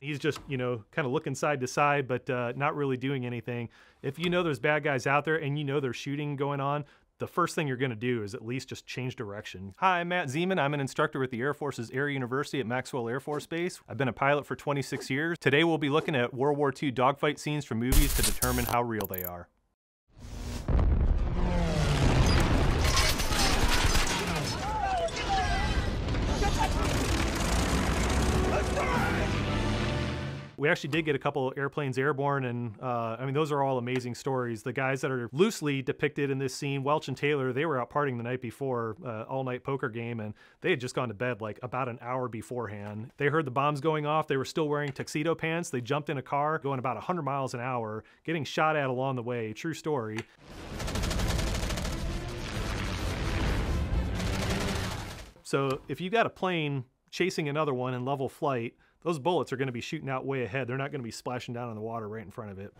He's just, you know, kind of looking side to side, but uh, not really doing anything. If you know there's bad guys out there and you know there's shooting going on, the first thing you're going to do is at least just change direction. Hi, I'm Matt Ziemann. I'm an instructor with the Air Force's Air University at Maxwell Air Force Base. I've been a pilot for 26 years. Today we'll be looking at World War II dogfight scenes from movies to determine how real they are. We actually did get a couple airplanes airborne, and uh, I mean, those are all amazing stories. The guys that are loosely depicted in this scene, Welch and Taylor, they were out partying the night before, uh, all night poker game, and they had just gone to bed like about an hour beforehand. They heard the bombs going off. They were still wearing tuxedo pants. They jumped in a car going about 100 miles an hour, getting shot at along the way. True story. So if you got a plane chasing another one in level flight, those bullets are going to be shooting out way ahead. They're not going to be splashing down in the water right in front of it.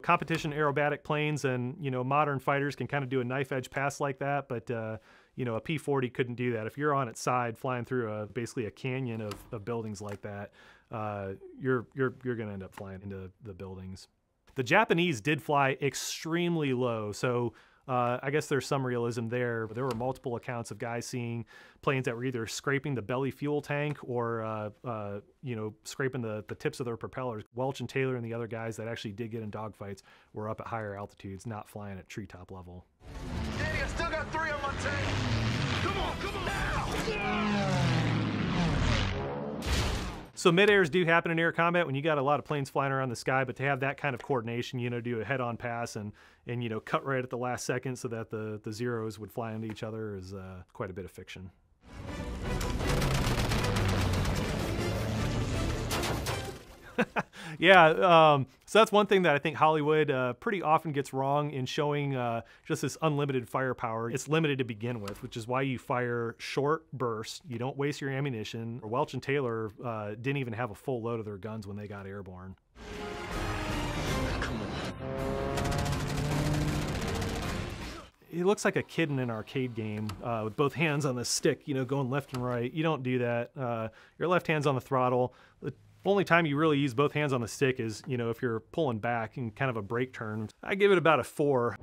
Competition aerobatic planes and you know modern fighters can kind of do a knife edge pass like that, but uh, you know a P-40 couldn't do that. If you're on its side flying through a basically a canyon of, of buildings like that, uh, you're you're you're going to end up flying into the buildings. The Japanese did fly extremely low, so uh, I guess there's some realism there. There were multiple accounts of guys seeing planes that were either scraping the belly fuel tank or, uh, uh, you know, scraping the, the tips of their propellers. Welch and Taylor and the other guys that actually did get in dogfights were up at higher altitudes, not flying at treetop level. Danny, I still got three on my tank. Come on, come on now! So mid-airs do happen in air combat when you got a lot of planes flying around the sky, but to have that kind of coordination, you know, do a head-on pass and and you know cut right at the last second so that the the zeros would fly into each other is uh, quite a bit of fiction. yeah, um, so that's one thing that I think Hollywood uh, pretty often gets wrong in showing uh, just this unlimited firepower. It's limited to begin with, which is why you fire short bursts. You don't waste your ammunition. Welch and Taylor uh, didn't even have a full load of their guns when they got airborne. He looks like a kid in an arcade game uh, with both hands on the stick, you know, going left and right. You don't do that. Uh, your left hand's on the throttle. The only time you really use both hands on the stick is, you know, if you're pulling back in kind of a break turn. I give it about a four.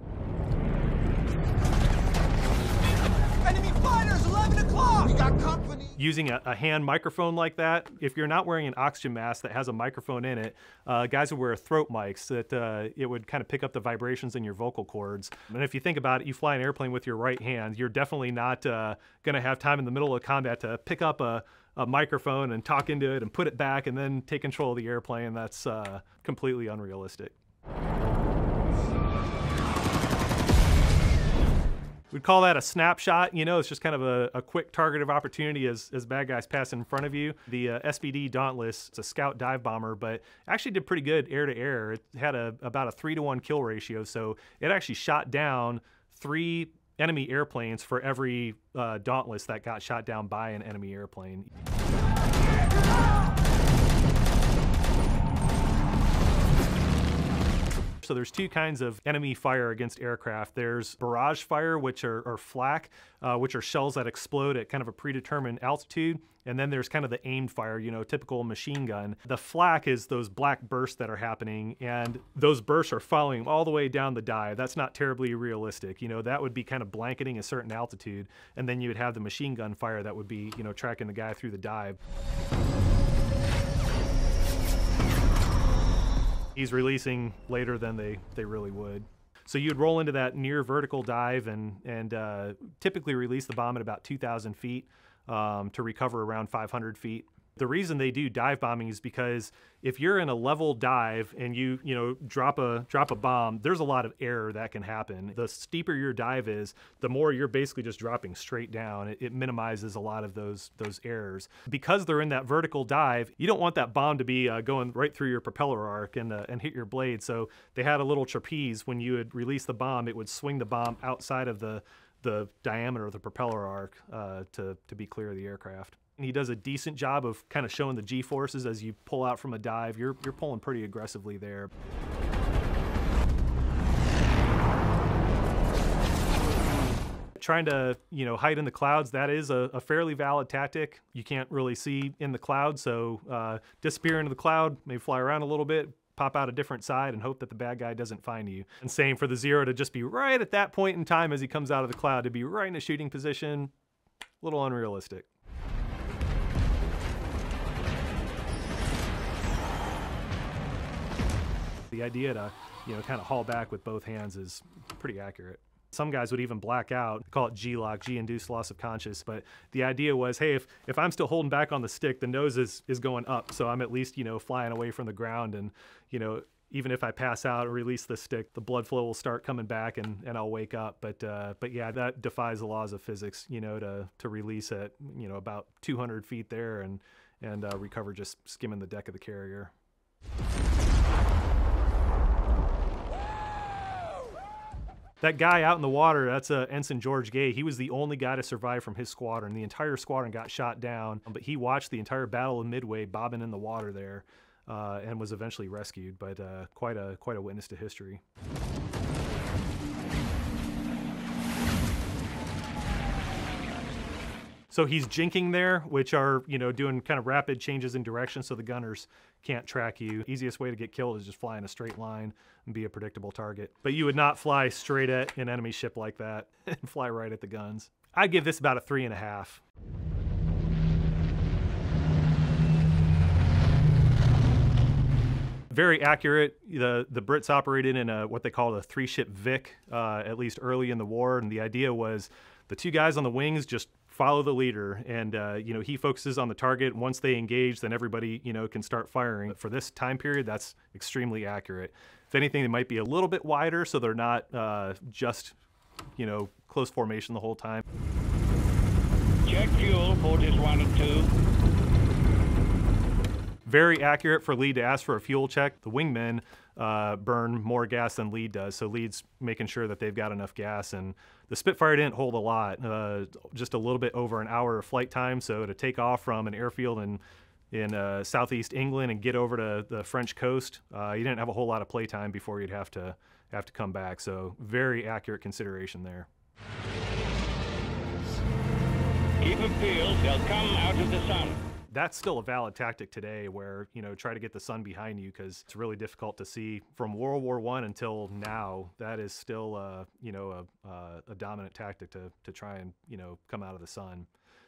11 o'clock! We got company! Using a, a, hand microphone like that, if you're not wearing an oxygen mask that has a microphone in it, uh, guys would wear throat mics that uh, it would kind of pick up the vibrations in your vocal cords. And if you think about it, you fly an airplane with your right hand, you're definitely not uh, going to have time in the middle of combat to pick up a a microphone and talk into it and put it back and then take control of the airplane. That's uh, completely unrealistic. We'd call that a snapshot. You know, it's just kind of a, a quick of opportunity as, as bad guys pass in front of you. The uh, SBD Dauntless, it's a scout dive bomber, but actually did pretty good air to air. It had a, about a three to one kill ratio, so it actually shot down three enemy airplanes for every uh, Dauntless that got shot down by an enemy airplane. So there's two kinds of enemy fire against aircraft. There's barrage fire, which are, flak, uh, which are shells that explode at kind of a predetermined altitude. And then there's kind of the aimed fire, you know, typical machine gun. The flak is those black bursts that are happening, and those bursts are following all the way down the dive. That's not terribly realistic. You know, that would be kind of blanketing a certain altitude. And then you would have the machine gun fire that would be, you know, tracking the guy through the dive. He's releasing later than they, they really would. So you'd roll into that near vertical dive and, and uh, typically release the bomb at about 2,000 feet um, to recover around 500 feet. The reason they do dive bombing is because if you're in a level dive and you, you know, drop a drop a bomb, there's a lot of error that can happen. The steeper your dive is, the more you're basically just dropping straight down. It, it minimizes a lot of those those errors. Because they're in that vertical dive, you don't want that bomb to be uh, going right through your propeller arc and uh, and hit your blade. So they had a little trapeze when you would release the bomb, it would swing the bomb outside of the the diameter of the propeller arc uh, to to be clear of the aircraft. He does a decent job of kind of showing the G forces as you pull out from a dive. You're, you're pulling pretty aggressively there. trying to you know hide in the clouds that is a, a fairly valid tactic. You can't really see in the cloud, so uh, disappear into the cloud, maybe fly around a little bit, pop out a different side and hope that the bad guy doesn't find you. And same for the zero to just be right at that point in time as he comes out of the cloud to be right in a shooting position. A little unrealistic. The idea to, you know, kind of haul back with both hands is pretty accurate. Some guys would even black out, call it G-LOC, G-induced loss of conscious. But the idea was, hey, if, if I'm still holding back on the stick, the nose is, is going up. So I'm at least, you know, flying away from the ground. And, you know, even if I pass out or release the stick, the blood flow will start coming back and, and I'll wake up. But uh, but yeah, that defies the laws of physics, you know, to to release at you know about 200 feet there and and uh, recover just skimming the deck of the carrier. That guy out in the water, that's uh, Ensign George Gay. He was the only guy to survive from his squadron. The entire squadron got shot down, but he watched the entire Battle of Midway bobbing in the water there, uh, and was eventually rescued. But uh, quite a quite a witness to history. So he's jinking there, which are, you know, doing kind of rapid changes in direction so the gunners can't track you. Easiest way to get killed is just fly in a straight line and be a predictable target. But you would not fly straight at an enemy ship like that and fly right at the guns. I'd give this about a three and a half. very accurate. The the Brits operated in a what they called a three ship Vic, uh, at least early in the war, and the idea was the two guys on the wings just follow the leader. And uh, you know he focuses on the target. Once they engage then everybody you know can start firing. For this time period that's extremely accurate. If anything they might be a little bit wider so they're not uh, just you know close formation the whole time. Check fuel forties one and two very accurate for lead to ask for a fuel check the wingmen uh, burn more gas than lead does so lead's making sure that they've got enough gas and the Spitfire didn't hold a lot, uh, just a little bit over an hour of flight time. So to take off from an airfield in in uh, southeast England and get over to the French coast, uh, you didn't have a whole lot of playtime before you'd have to have to come back. So very accurate consideration there. Keep them peeled; they'll come out of the sun that's still a valid tactic today where you know try to get the sun behind you because it's really difficult to see from world war one until now that is still uh, you know a, a dominant tactic to, to try and you know come out of the sun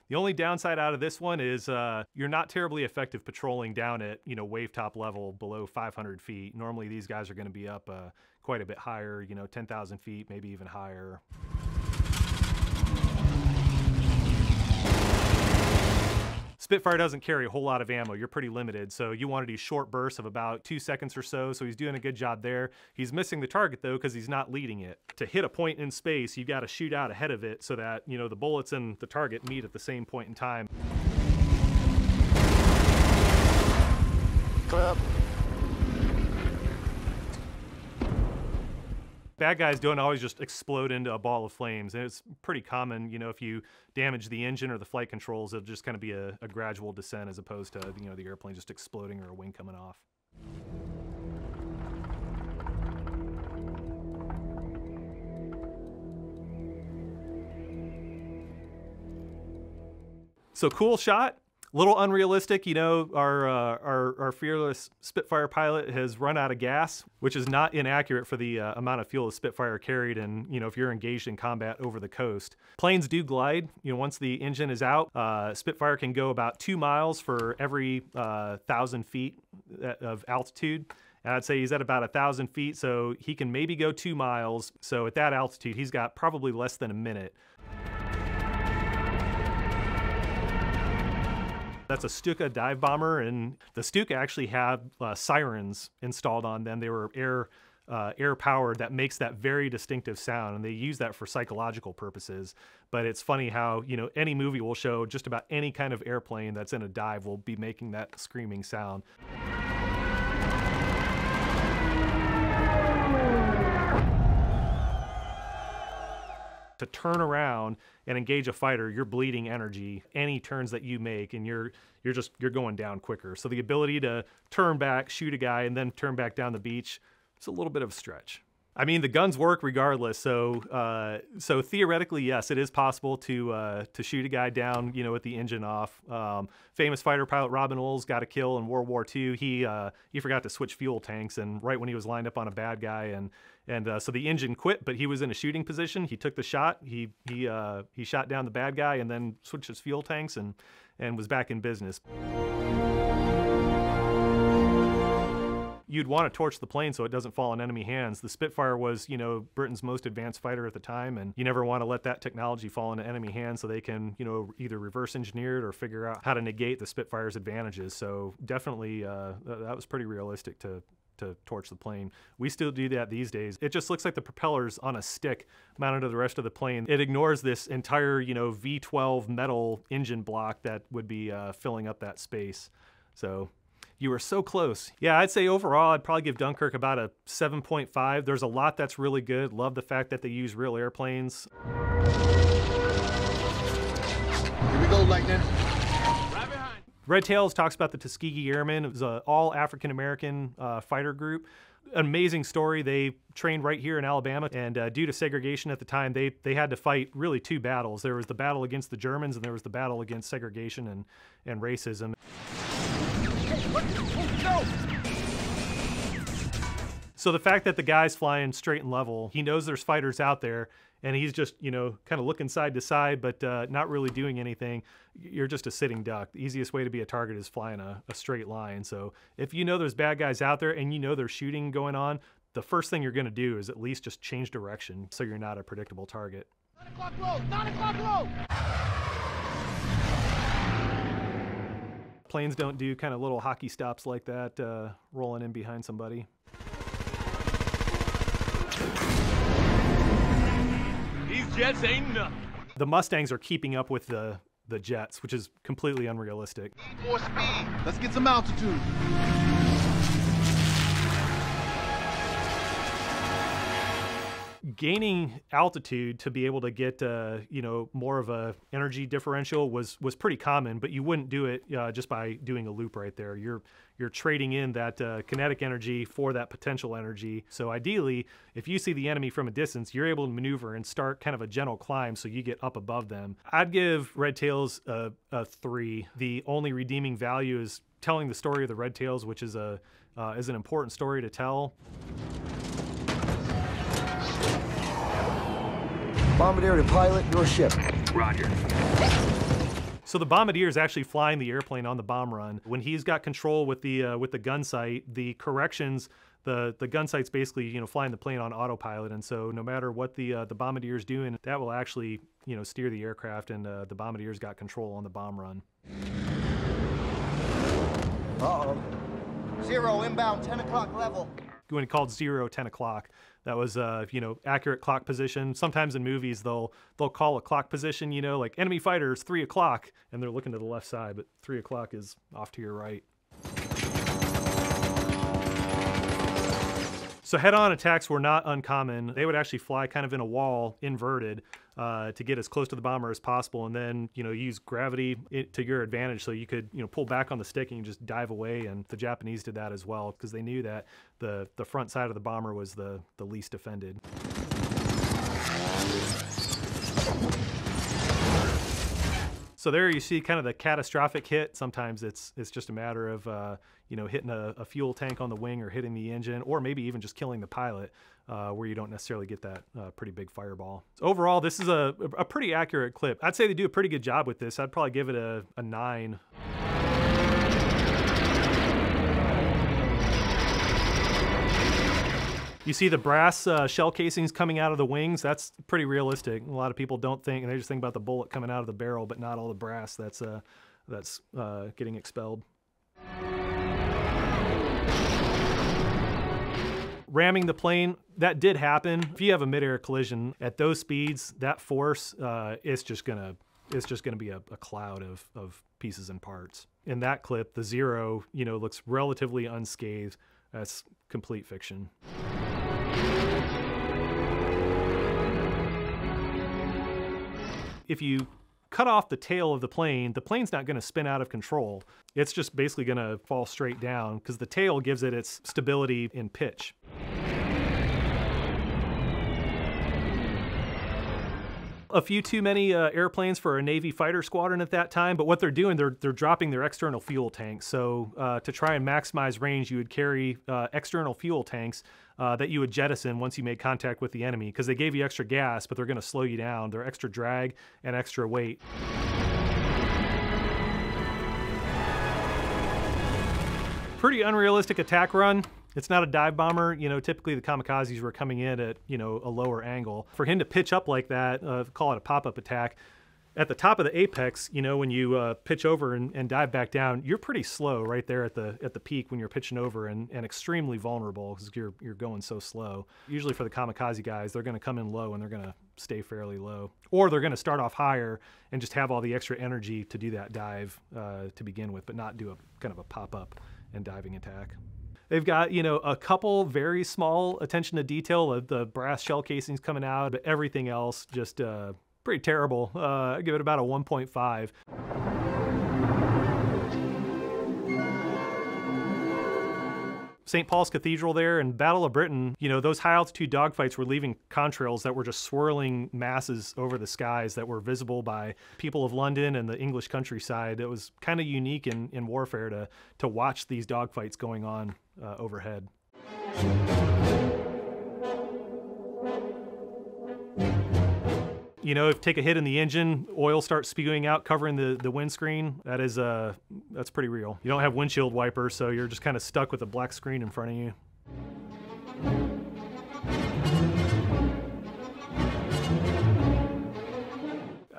the only downside out of this one is uh, you're not terribly effective patrolling down at you know wave top level below 500 feet. Normally these guys are going to be up uh, quite a bit higher, you know 10,000 feet, maybe even higher. Spitfire doesn't carry a whole lot of ammo. You're pretty limited. So you want to do short bursts of about two seconds or so. So he's doing a good job there. He's missing the target though because he's not leading it. To hit a point in space, you've got to shoot out ahead of it so that, you know, the bullets and the target meet at the same point in time. Clip. Bad guys don't always just explode into a ball of flames. And it's pretty common, you know, if you damage the engine or the flight controls, it'll just kind of be a, a gradual descent as opposed to, you know, the airplane just exploding or a wing coming off. So cool shot little unrealistic. You know, our, uh, our, our fearless Spitfire pilot has run out of gas, which is not inaccurate for the uh, amount of fuel the Spitfire carried. And you know, if you're engaged in combat over the coast, planes do glide. You know, once the engine is out, uh, Spitfire can go about two miles for every uh, thousand feet uh, of altitude. And I'd say he's at about a thousand feet, so he can maybe go two miles. So at that altitude, he's got probably less than a minute That's a Stuka dive bomber, and the Stuka actually had uh, sirens installed on them. They were air uh, air powered that makes that very distinctive sound, and they use that for psychological purposes. But it's funny how you know any movie will show just about any kind of airplane that's in a dive will be making that screaming sound. To turn around and engage a fighter, you're bleeding energy. Any turns that you make, and you're you're just you're going down quicker. So the ability to turn back, shoot a guy, and then turn back down the beach, it's a little bit of a stretch. I mean, the guns work regardless. So, uh, so theoretically, yes, it is possible to uh, to shoot a guy down, you know, with the engine off. Um, famous fighter pilot Robin Olds got a kill in World War II. He uh, he forgot to switch fuel tanks, and right when he was lined up on a bad guy, and and uh, so the engine quit, but he was in a shooting position. He took the shot. He he uh, he shot down the bad guy, and then switched his fuel tanks, and and was back in business. You'd want to torch the plane so it doesn't fall in enemy hands. The Spitfire was, you know, Britain's most advanced fighter at the time, and you never want to let that technology fall into enemy hands so they can, you know, either reverse engineer it or figure out how to negate the Spitfire's advantages. So definitely, uh, that was pretty realistic to to torch the plane. We still do that these days. It just looks like the propellers on a stick mounted to the rest of the plane. It ignores this entire, you know, V12 metal engine block that would be uh, filling up that space. So you were so close. Yeah, I'd say overall, I'd probably give Dunkirk about a 7.5. There's a lot that's really good. Love the fact that they use real airplanes. Here we go, Lightning. Red Tails talks about the Tuskegee Airmen. It was an all African American uh, fighter group. Amazing story. They trained right here in Alabama, and uh, due to segregation at the time, they they had to fight really two battles. There was the battle against the Germans, and there was the battle against segregation and and racism. So the fact that the guy's flying straight and level, he knows there's fighters out there, and he's just, you know, kind of looking side to side, but uh, not really doing anything. You're just a sitting duck. The easiest way to be a target is flying a, a straight line. So if you know there's bad guys out there and you know there's shooting going on, the first thing you're going to do is at least just change direction so you're not a predictable target. Nine o'clock low. Nine o'clock low. Planes don't do kind of little hockey stops like that, uh, rolling in behind somebody. These jets ain't nothing. The Mustangs are keeping up with the the jets, which is completely unrealistic. Need more speed. Let's get some altitude. Gaining altitude to be able to get uh, you know more of a energy differential was was pretty common, but you wouldn't do it uh, just by doing a loop right there. You're you're trading in that uh, kinetic energy for that potential energy. So ideally, if you see the enemy from a distance, you're able to maneuver and start kind of a gentle climb so you get up above them. I'd give Red Tails a, a three. The only redeeming value is telling the story of the Red Tails, which is a uh, is an important story to tell. Bombardier to pilot your ship. Roger. So the bombardier is actually flying the airplane on the bomb run. When he's got control with the uh, with the gun sight, the corrections, the the gun sight's basically you know flying the plane on autopilot, and so no matter what the uh, the bombardier is doing, that will actually you know steer the aircraft, and uh, the bombardier's got control on the bomb run. Uh-oh. Zero inbound, 10 o'clock level. when it called zero 10 o'clock that was uh you know accurate clock position. Sometimes in movies they'll they'll call a clock position you know like enemy fighters three o'clock and they're looking to the left side but three o'clock is off to your right So head-on attacks were not uncommon. They would actually fly kind of in a wall, inverted, uh, to get as close to the bomber as possible, and then you know use gravity to your advantage, so you could you know pull back on the stick and just dive away. And the Japanese did that as well because they knew that the the front side of the bomber was the the least defended. So there you see kind of the catastrophic hit. Sometimes it's it's just a matter of uh, you know hitting a, a fuel tank on the wing or hitting the engine, or maybe even just killing the pilot, uh, where you don't necessarily get that uh, pretty big fireball. So overall, this is a, a pretty accurate clip. I'd say they do a pretty good job with this. I'd probably give it a, a nine. You see the brass uh, shell casings coming out of the wings. That's pretty realistic. A lot of people don't think, and they just think about the bullet coming out of the barrel, but not all the brass that's uh, that's uh, getting expelled. Ramming the plane, that did happen. If you have a midair collision at those speeds, that force, uh, it's just gonna it's just gonna be a, a cloud of, of pieces and parts. In that clip, the zero, you know, looks relatively unscathed. That's complete fiction. if you cut off the tail of the plane, the plane's not going to spin out of control. It's just basically going to fall straight down because the tail gives it its stability in pitch. A few too many uh, airplanes for a Navy fighter squadron at that time, but what they're doing, they're, they're dropping their external fuel tanks. So uh, to try and maximize range, you would carry uh, external fuel tanks uh, that you would jettison once you made contact with the enemy because they gave you extra gas, but they're going to slow you down. They're extra drag and extra weight. Pretty unrealistic attack run. It's not a dive bomber. You know, typically the kamikazes were coming in at, you know, a lower angle. For him to pitch up like that, uh, call it a pop up attack, at the top of the apex, you know, when you uh, pitch over and, and, dive back down, you're pretty slow right there at the at the peak when you're pitching over and, and extremely vulnerable because you're you're going so slow. Usually for the kamikaze guys, they're going to come in low and they're going to stay fairly low, or they're going to start off higher and just have all the extra energy to do that dive uh, to begin with, but not do a kind of a pop up and diving attack. They've got, you know, a couple very small attention to detail of the brass shell casings coming out, but everything else just uh, pretty terrible. Uh, I give it about a 1.5. St. Paul's Cathedral there and Battle of Britain, you know, those high altitude dogfights were leaving contrails that were just swirling masses over the skies that were visible by people of London and the English countryside. It was kind of unique in, in warfare to, to watch these dogfights going on uh, overhead. you know, if take a hit in the engine, oil starts spewing out, covering the, the windscreen. That is, uh, that's pretty real. You don't have windshield wipers, so you're just kind of stuck with a black screen in front of you.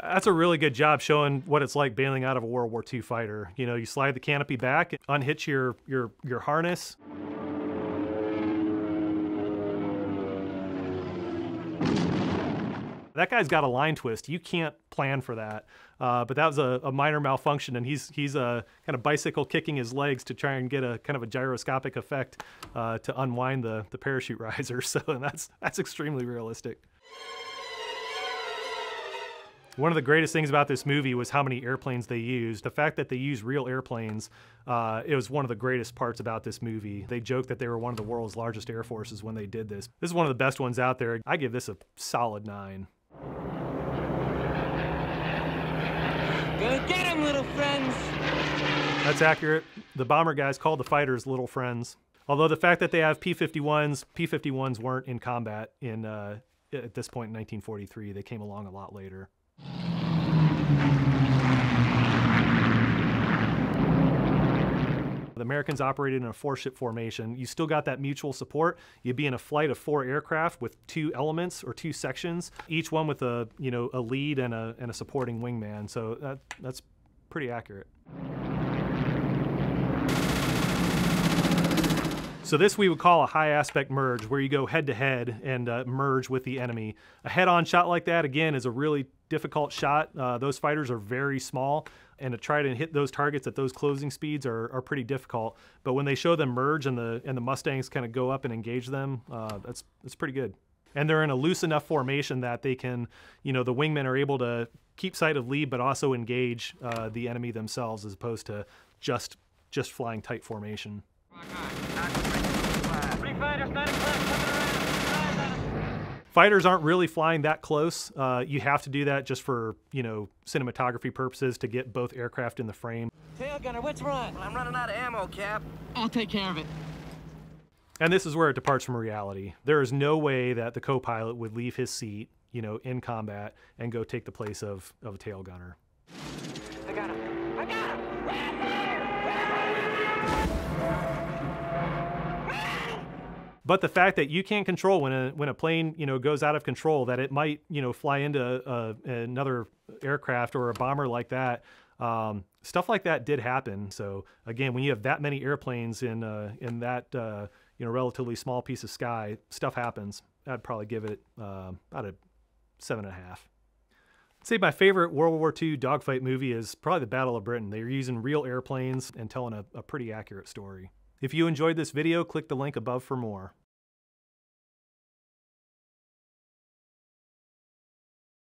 That's a really good job showing what it's like bailing out of a World War II fighter. You know, you slide the canopy back, unhitch your your your harness, that guy's got a line twist. You can't plan for that. Uh, but that was a, a, minor malfunction, and he's he's uh, kind of bicycle kicking his legs to try and get a kind of a gyroscopic effect uh, to unwind the the parachute riser. So that's that's extremely realistic. One of the greatest things about this movie was how many airplanes they used. The fact that they used real airplanes, uh, it was one of the greatest parts about this movie. They joked that they were one of the world's largest air forces when they did this. This is one of the best ones out there. I give this a solid nine. Go get little friends! That's accurate. The bomber guys called the fighters little friends. Although the fact that they have P-51s, P-51s weren't in combat in uh, at this point in 1943. They came along a lot later. The Americans operated in a four ship formation. You still got that mutual support. You'd be in a flight of four aircraft with two elements or two sections, each one with a you know a lead and a and a supporting wingman. So that that's pretty accurate. So this we would call a high aspect merge, where you go head to head and uh, merge with the enemy. A head-on shot like that, again, is a really difficult shot. Uh, those fighters are very small, and to try to hit those targets at those closing speeds are, are pretty difficult. But when they show them merge and the and the Mustangs kind of go up and engage them, uh, that's that's pretty good. And they're in a loose enough formation that they can, you know, the wingmen are able to keep sight of lead, but also engage uh, the enemy themselves, as opposed to just just flying tight formation. Fighters aren't really flying that close. Uh, you have to do that just for, you know, cinematography purposes to get both aircraft in the frame. Tail gunner, what's wrong? Well, I'm running out of ammo, Cap. I'll take care of it. And this is where it departs from reality. There is no way that the co-pilot would leave his seat, you know, in combat and go take the place of, of a tail gunner. But the fact that you can't control when a when a plane you know goes out of control, that it might you know fly into a, another aircraft or a bomber like that, um, stuff like that did happen. So again, when you have that many airplanes in uh, in that uh, you know relatively small piece of sky, stuff happens. I'd probably give it uh, about a seven and a half. I'd say my favorite World War II dogfight movie is probably the Battle of Britain. They are using real airplanes and telling a, a pretty accurate story. If you enjoyed this video, click the link above for more.